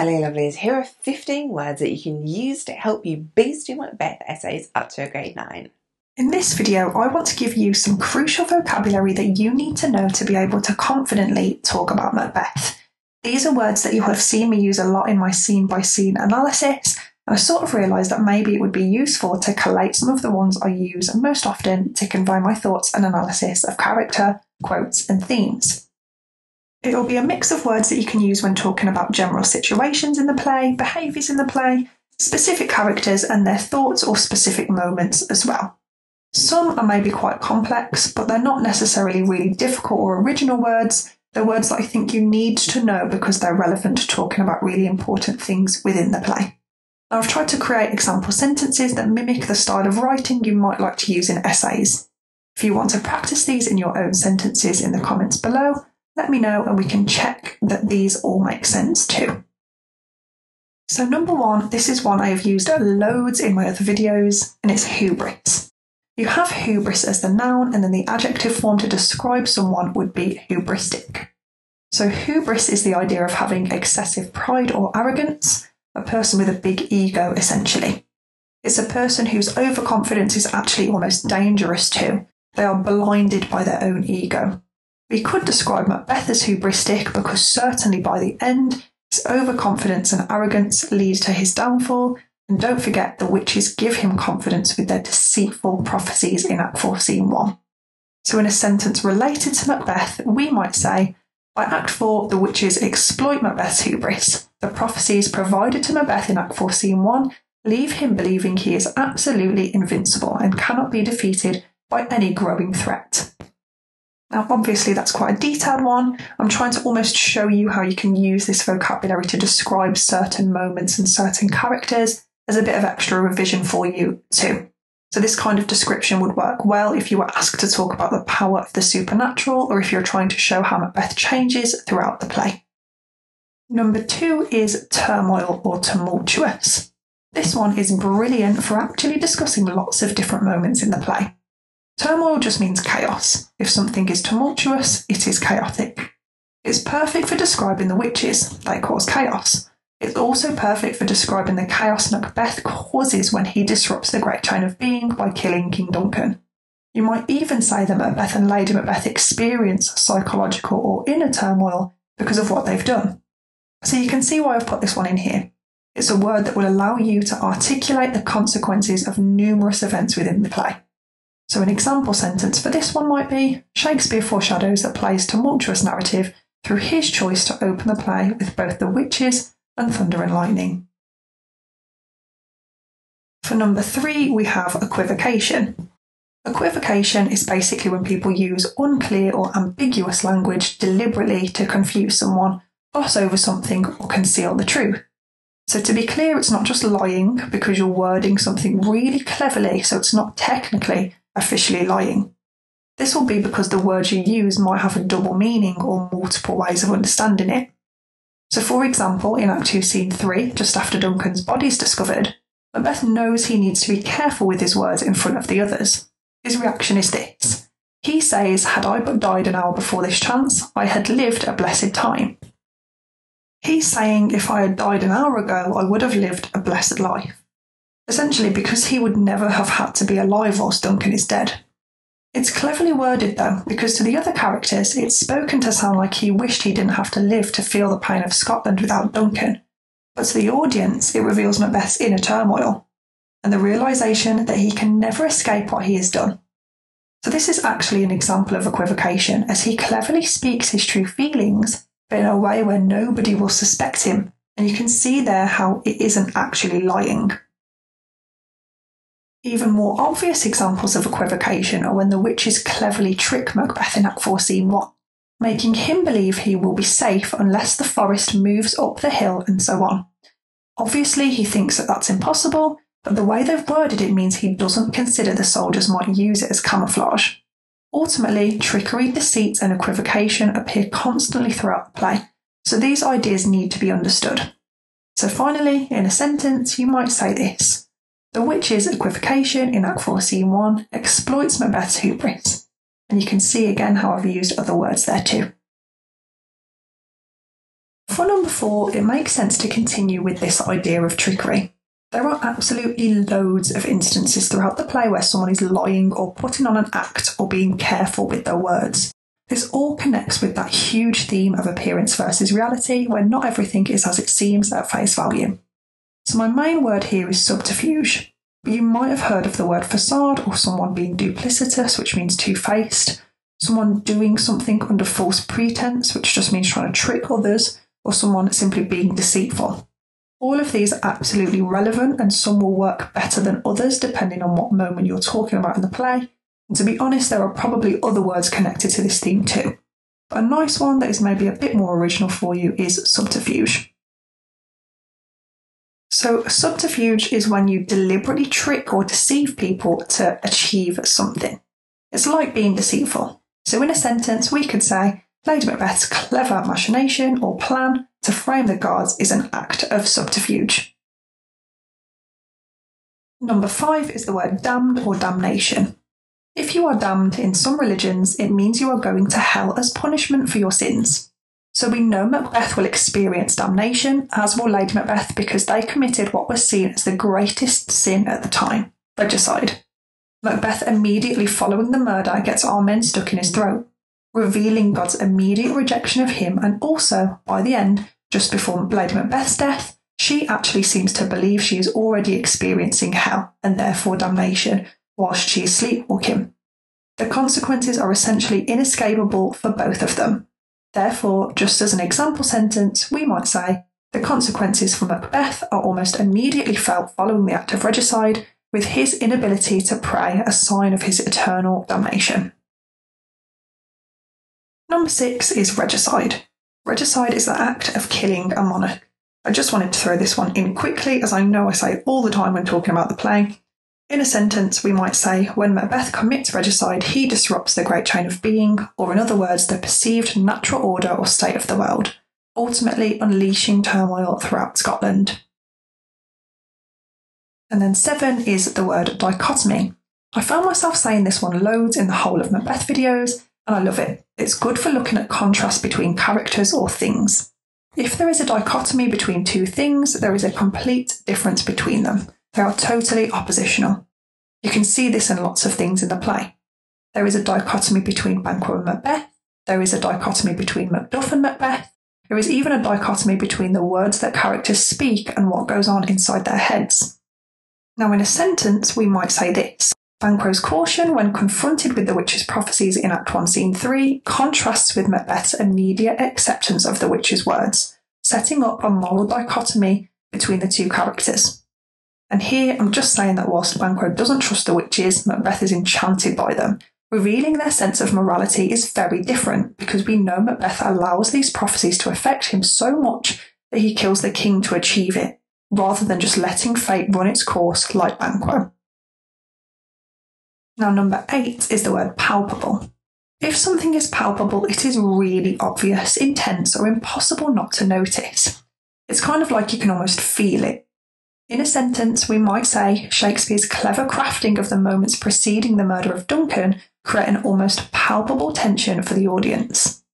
Hello, lovelies. Here are 15 words that you can use to help you boost your Macbeth essays up to a grade 9. In this video, I want to give you some crucial vocabulary that you need to know to be able to confidently talk about Macbeth. These are words that you have seen me use a lot in my scene by scene analysis, and I sort of realised that maybe it would be useful to collate some of the ones I use most often to convey my thoughts and analysis of character, quotes, and themes. It'll be a mix of words that you can use when talking about general situations in the play, behaviours in the play, specific characters and their thoughts or specific moments as well. Some are maybe quite complex, but they're not necessarily really difficult or original words. They're words that I think you need to know because they're relevant to talking about really important things within the play. Now, I've tried to create example sentences that mimic the style of writing you might like to use in essays. If you want to practice these in your own sentences in the comments below, let me know and we can check that these all make sense too. So, number one, this is one I have used loads in my other videos, and it's hubris. You have hubris as the noun, and then the adjective form to describe someone would be hubristic. So, hubris is the idea of having excessive pride or arrogance, a person with a big ego, essentially. It's a person whose overconfidence is actually almost dangerous too. They are blinded by their own ego. We could describe Macbeth as hubristic because certainly by the end, his overconfidence and arrogance lead to his downfall. And don't forget, the witches give him confidence with their deceitful prophecies in Act 4, Scene 1. So, in a sentence related to Macbeth, we might say, by Act 4, the witches exploit Macbeth's hubris. The prophecies provided to Macbeth in Act 4, Scene 1 leave him believing he is absolutely invincible and cannot be defeated by any growing threat. Now, obviously, that's quite a detailed one. I'm trying to almost show you how you can use this vocabulary to describe certain moments and certain characters as a bit of extra revision for you, too. So, this kind of description would work well if you were asked to talk about the power of the supernatural or if you're trying to show how Macbeth changes throughout the play. Number two is turmoil or tumultuous. This one is brilliant for actually discussing lots of different moments in the play. Turmoil just means chaos. If something is tumultuous, it is chaotic. It's perfect for describing the witches, they cause chaos. It's also perfect for describing the chaos Macbeth causes when he disrupts the great chain of being by killing King Duncan. You might even say that Macbeth and Lady Macbeth experience psychological or inner turmoil because of what they've done. So you can see why I've put this one in here. It's a word that will allow you to articulate the consequences of numerous events within the play. So, an example sentence for this one might be Shakespeare foreshadows the play's tumultuous narrative through his choice to open the play with both the witches and thunder and lightning. For number three, we have equivocation. Equivocation is basically when people use unclear or ambiguous language deliberately to confuse someone, gloss over something, or conceal the truth. So, to be clear, it's not just lying because you're wording something really cleverly, so it's not technically officially lying. This will be because the words you use might have a double meaning or multiple ways of understanding it. So, for example, in Act 2, Scene 3, just after Duncan's body is discovered, Macbeth knows he needs to be careful with his words in front of the others. His reaction is this He says, Had I but died an hour before this chance, I had lived a blessed time. He's saying, If I had died an hour ago, I would have lived a blessed life essentially because he would never have had to be alive whilst Duncan is dead. It's cleverly worded though, because to the other characters, it's spoken to sound like he wished he didn't have to live to feel the pain of Scotland without Duncan. But to the audience, it reveals Macbeth's inner turmoil and the realization that he can never escape what he has done. So, this is actually an example of equivocation, as he cleverly speaks his true feelings, but in a way where nobody will suspect him, and you can see there how it isn't actually lying. Even more obvious examples of equivocation are when the witches cleverly trick Macbeth in Act 4 Scene 1, making him believe he will be safe unless the forest moves up the hill and so on. Obviously, he thinks that that's impossible, but the way they've worded it means he doesn't consider the soldiers might use it as camouflage. Ultimately, trickery, deceit, and equivocation appear constantly throughout the play, so these ideas need to be understood. So, finally, in a sentence, you might say this the witch's equivocation in Act 4 Scene 1 exploits Macbeth's hubris, and you can see again how I've used other words there too. for number four, it makes sense to continue with this idea of trickery. There are absolutely loads of instances throughout the play where someone is lying or putting on an act or being careful with their words. This all connects with that huge theme of appearance versus reality, where not everything is as it seems at face value. So, my main word here is subterfuge. You might have heard of the word facade or someone being duplicitous, which means two faced, someone doing something under false pretense, which just means trying to trick others, or someone simply being deceitful. All of these are absolutely relevant, and some will work better than others depending on what moment you're talking about in the play. And to be honest, there are probably other words connected to this theme too. But a nice one that is maybe a bit more original for you is subterfuge. So, subterfuge is when you deliberately trick or deceive people to achieve something. It's like being deceitful. So, in a sentence, we could say, Lady Macbeth's clever machination or plan to frame the guards is an act of subterfuge. Number five is the word damned or damnation. If you are damned in some religions, it means you are going to hell as punishment for your sins. So we know Macbeth will experience damnation, as will Lady Macbeth, because they committed what was seen as the greatest sin at the time regicide. Macbeth, immediately following the murder, gets Amen stuck in his throat, revealing God's immediate rejection of him, and also, by the end, just before Lady Macbeth's death, she actually seems to believe she is already experiencing hell and therefore damnation whilst she is sleepwalking. The consequences are essentially inescapable for both of them, Therefore, just as an example sentence, we might say, the consequences for Macbeth are almost immediately felt following the act of regicide, with his inability to pray a sign of his eternal damnation. Number six is regicide. Regicide is the act of killing a monarch. I just wanted to throw this one in quickly, as I know I say all the time when talking about the play, in a sentence, we might say, when Macbeth commits regicide, he disrupts the great chain of being, or in other words, the perceived natural order or state of the world, ultimately unleashing turmoil throughout Scotland. And then seven is the word dichotomy. I found myself saying this one loads in the whole of Macbeth videos, and I love it. It's good for looking at contrast between characters or things. If there is a dichotomy between two things, there is a complete difference between them. They are totally oppositional. You can see this in lots of things in the play. There is a dichotomy between Banquo and Macbeth. There is a dichotomy between Macduff and Macbeth. There is even a dichotomy between the words that characters speak and what goes on inside their heads. Now, in a sentence, we might say this Banquo's caution when confronted with the witch's prophecies in Act 1, Scene 3 contrasts with Macbeth's immediate acceptance of the witch's words, setting up a moral dichotomy between the two characters. And here I'm just saying that whilst Banquo doesn't trust the witches, Macbeth is enchanted by them. Revealing their sense of morality is very different because we know Macbeth allows these prophecies to affect him so much that he kills the king to achieve it, rather than just letting fate run its course like Banquo. Now, number eight is the word palpable. If something is palpable, it is really obvious, intense, or impossible not to notice. It's kind of like you can almost feel it. In a sentence, we might say Shakespeare's clever crafting of the moments preceding the murder of Duncan create an almost palpable tension for the audience.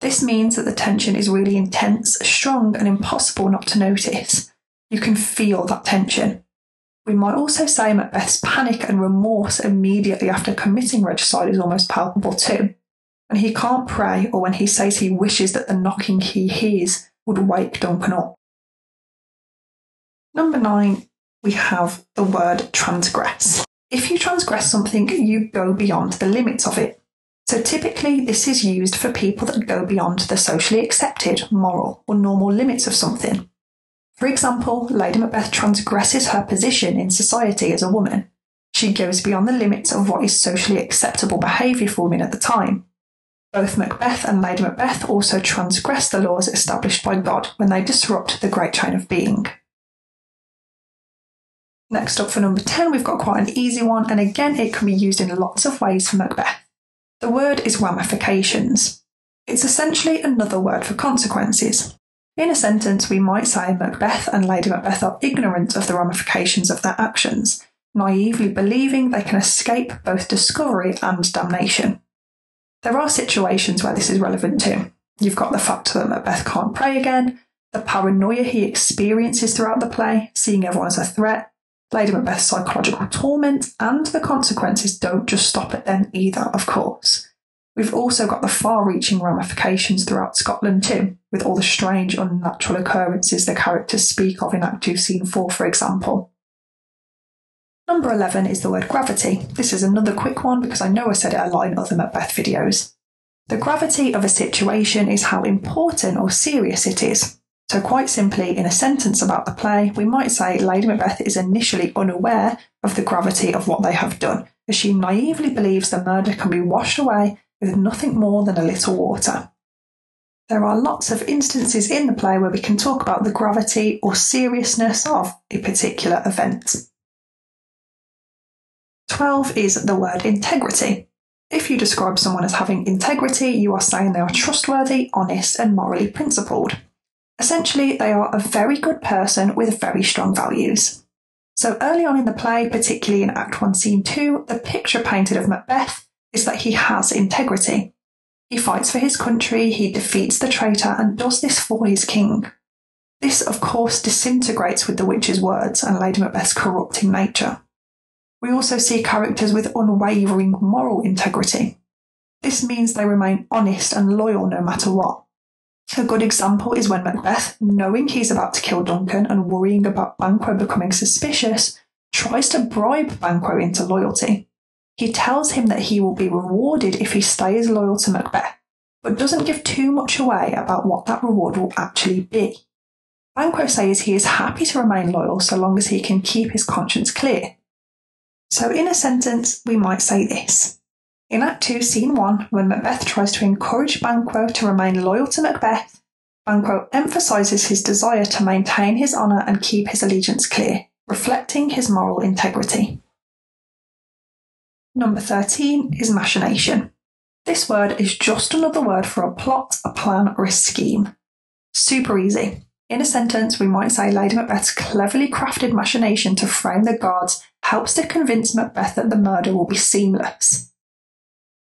This means that the tension is really intense, strong, and impossible not to notice. You can feel that tension. We might also say Macbeth's panic and remorse immediately after committing regicide is almost palpable too. And he can't pray, or when he says he wishes that the knocking he hears would wake Duncan up. Number nine, we have the word transgress. If you transgress something, you go beyond the limits of it. So typically, this is used for people that go beyond the socially accepted, moral, or normal limits of something. For example, Lady Macbeth transgresses her position in society as a woman. She goes beyond the limits of what is socially acceptable behaviour for women at the time. Both Macbeth and Lady Macbeth also transgress the laws established by God when they disrupt the great chain of being. Next up for number 10, we've got quite an easy one, and again, it can be used in lots of ways for Macbeth. The word is ramifications. It's essentially another word for consequences. In a sentence, we might say Macbeth and Lady Macbeth are ignorant of the ramifications of their actions, naively believing they can escape both discovery and damnation. There are situations where this is relevant too. You've got the fact that Macbeth can't pray again, the paranoia he experiences throughout the play, seeing everyone as a threat, Lady Macbeth's psychological torment, and the consequences don't just stop at them either, of course. We've also got the far reaching ramifications throughout Scotland too, with all the strange, unnatural occurrences the characters speak of in Act 2, Scene 4, for example. Number 11 is the word gravity. This is another quick one because I know I said it a lot in other Macbeth videos. The gravity of a situation is how important or serious it is. So, quite simply, in a sentence about the play, we might say Lady Macbeth is initially unaware of the gravity of what they have done, as she naively believes the murder can be washed away with nothing more than a little water. There are lots of instances in the play where we can talk about the gravity or seriousness of a particular event. 12 is the word integrity. If you describe someone as having integrity, you are saying they are trustworthy, honest, and morally principled. Essentially, they are a very good person with very strong values. So early on in the play, particularly in Act 1, Scene 2, the picture painted of Macbeth is that he has integrity. He fights for his country, he defeats the traitor, and does this for his king. This, of course, disintegrates with the witch's words and Lady Macbeth's corrupting nature. We also see characters with unwavering moral integrity. This means they remain honest and loyal no matter what. A good example is when Macbeth, knowing he's about to kill Duncan and worrying about Banquo becoming suspicious, tries to bribe Banquo into loyalty. He tells him that he will be rewarded if he stays loyal to Macbeth, but doesn't give too much away about what that reward will actually be. Banquo says he is happy to remain loyal so long as he can keep his conscience clear. So, in a sentence, we might say this in Act 2, Scene 1, when Macbeth tries to encourage Banquo to remain loyal to Macbeth, Banquo emphasises his desire to maintain his honour and keep his allegiance clear, reflecting his moral integrity. Number 13 is machination. This word is just another word for a plot, a plan, or a scheme. Super easy. In a sentence, we might say Lady Macbeth's cleverly crafted machination to frame the guards helps to convince Macbeth that the murder will be seamless.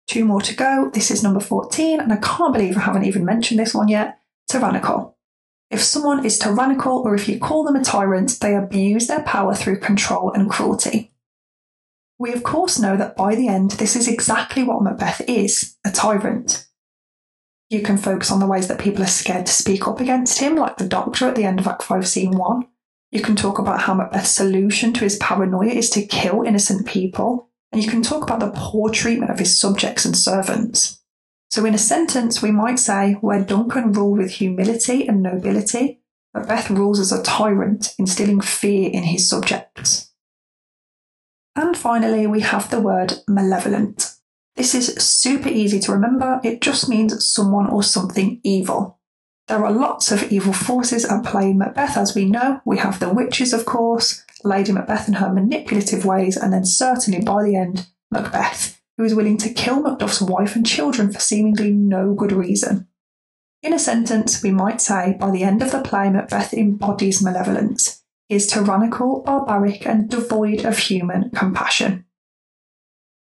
Two more to go. This is number 14, and I can't believe I haven't even mentioned this one yet. Tyrannical. If someone is tyrannical or if you call them a tyrant, they abuse their power through control and cruelty. We, of course, know that by the end, this is exactly what Macbeth is a tyrant. You can focus on the ways that people are scared to speak up against him, like the doctor at the end of Act 5, Scene 1. You can talk about how Macbeth's solution to his paranoia is to kill innocent people, and you can talk about the poor treatment of his subjects and servants. So, in a sentence, we might say, where Duncan ruled with humility and nobility, Macbeth rules as a tyrant, instilling fear in his subjects. And finally, we have the word malevolent. This is super easy to remember, it just means someone or something evil. There are lots of evil forces at play in Macbeth, as we know. We have the witches, of course, Lady Macbeth and her manipulative ways, and then certainly by the end, Macbeth, who is willing to kill Macduff's wife and children for seemingly no good reason. In a sentence, we might say by the end of the play, Macbeth embodies malevolence. He is tyrannical, barbaric, and devoid of human compassion.